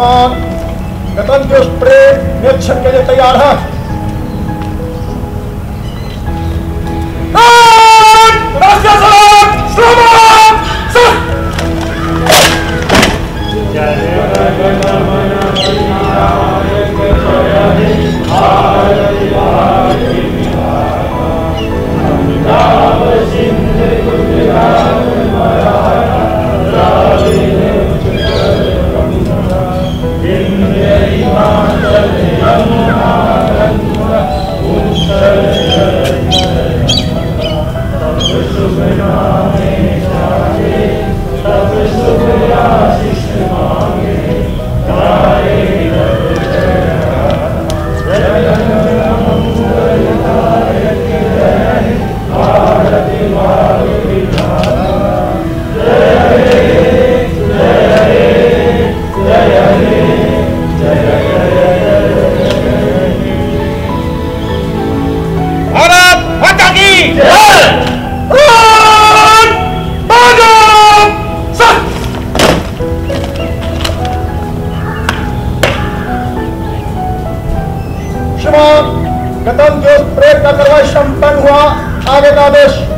हम गगन जो स्प्रे निरीक्षण के लिए तैयार है। माता जो स्प्रे का करवा संपन्न हुआ आगे का आदेश